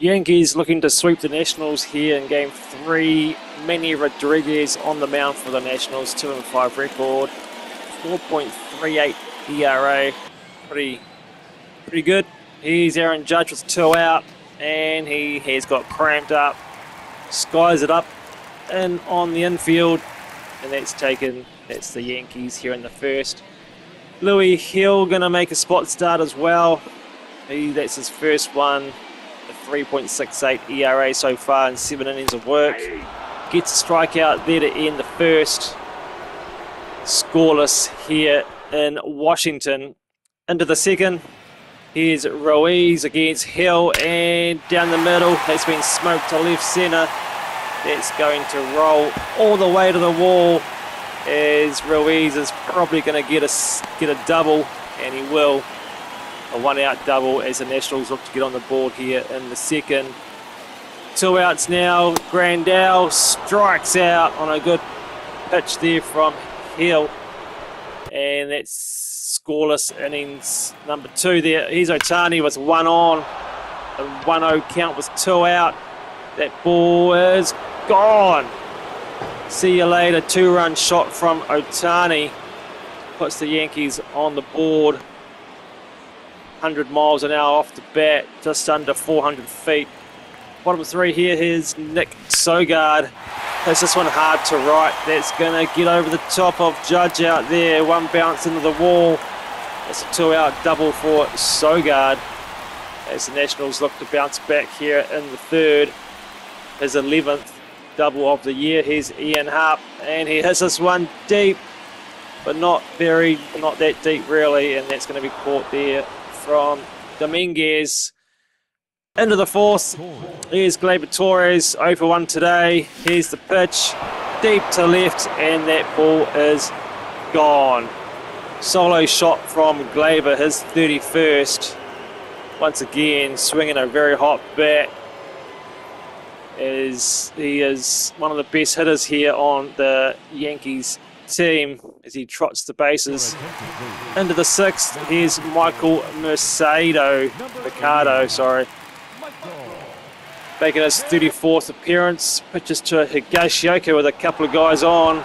Yankees looking to sweep the Nationals here in game three. Manny Rodriguez on the mound for the Nationals, 2 and 5 record, 4.38 ERA. Pretty, pretty good. Here's Aaron Judge with two out, and he has got cramped up, skies it up, and on the infield, and that's taken. That's the Yankees here in the first. Louis Hill gonna make a spot start as well. He, that's his first one. A 3.68 ERA so far in seven innings of work. Gets a strikeout there to end the first. Scoreless here in Washington. Into the second. Here's Ruiz against Hill and down the middle. Has been smoked to left centre. It's going to roll all the way to the wall as Ruiz is probably going to get a, get a double, and he will. A one out double as the Nationals look to get on the board here in the second. Two outs now. Grandal strikes out on a good pitch there from Hill. And that's scoreless innings number two there. Here's Ohtani with one on. A 1 0 count with two out. That ball is gone. See you later. Two run shot from Ohtani puts the Yankees on the board. 100 miles an hour off the bat, just under 400 feet. Bottom three here's Nick Sogard. That's this one hard to right. That's going to get over the top of Judge out there. One bounce into the wall. That's a two out double for Sogard as the Nationals look to bounce back here in the third. His 11th double of the year. Here's Ian Happ, and he hits this one deep, but not very, not that deep really, and that's going to be caught there from Dominguez. Into the fourth. Here's Gleyber Torres, over 1 today. Here's the pitch, deep to left, and that ball is gone. Solo shot from Gleyber, his 31st. Once again, swinging a very hot bat is he is one of the best hitters here on the Yankees team as he trots the bases. Into the sixth, here's Michael Mercado, Mercado, sorry. Making his 34th appearance, pitches to Higashioka with a couple of guys on.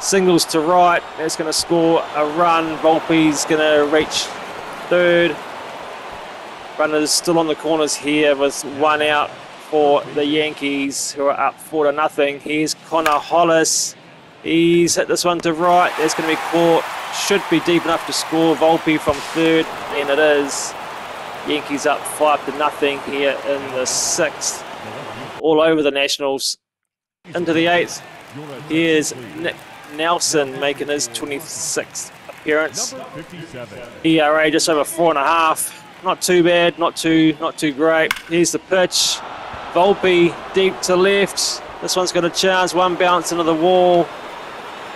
Singles to right, that's going to score a run. Volpe's going to reach third. Runners still on the corners here with one out for the Yankees, who are up four to nothing. Here's Connor Hollis. He's hit this one to right. That's going to be caught. Should be deep enough to score. Volpe from third, and it is. Yankees up five to nothing here in the sixth. All over the Nationals. Into the eighth. Here's Nick Nelson making his 26th appearance. ERA just over four and a half. Not too bad, not too not too great. Here's the pitch. Volpe deep to left. This one's got a chance. One bounce into the wall.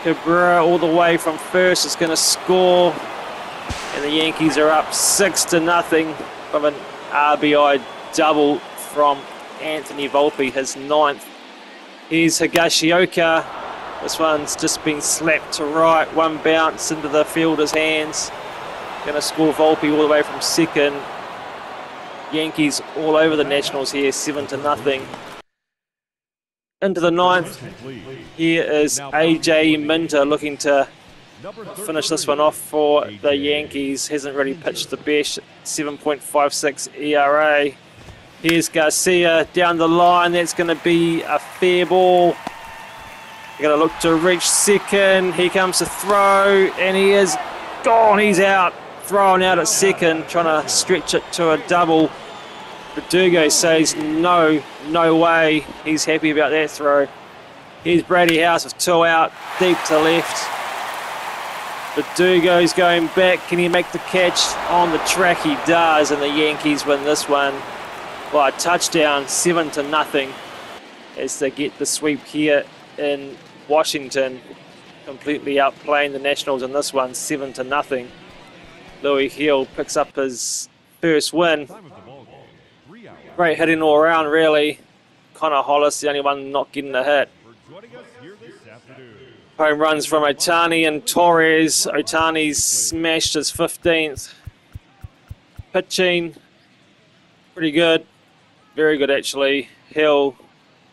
Cabrera all the way from first is going to score. And the Yankees are up six to nothing from an RBI double from Anthony Volpe, his ninth. Here's Higashioka. This one's just been slapped to right. One bounce into the fielder's hands. Going to score Volpe all the way from second. Yankees all over the Nationals here, seven to nothing. Into the ninth, here is AJ Minter looking to finish this one off for the Yankees. Hasn't really pitched the best, 7.56 ERA. Here's Garcia down the line. That's going to be a fair ball. Going to look to reach second. Here comes the throw, and he is gone. He's out. Thrown out at second, trying to stretch it to a double. Verdugo says no, no way. He's happy about that throw. Here's Brady House with two out, deep to left. But Verdugo's going back. Can he make the catch on the track? He does, and the Yankees win this one by a touchdown, seven to nothing, as they get the sweep here in Washington, completely outplaying the Nationals in this one, seven to nothing. Louis Hill picks up his first win. Great hitting all around, really. Connor Hollis, the only one not getting a hit. Home runs from Ohtani and Torres. Ohtani's smashed his 15th. Pitching, pretty good. very good actually. Hill,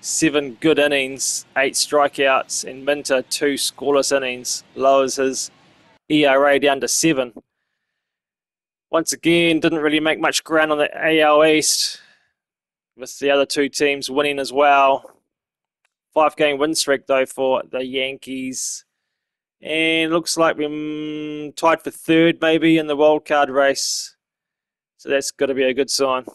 seven good innings, eight strikeouts, and Minter, two scoreless innings, lowers his ERA down to seven. Once again, didn't really make much ground on the AL East, with the other two teams winning as well. Five game win streak though for the Yankees. And looks like we're mm, tied for third maybe in the wild card race. So that's got to be a good sign.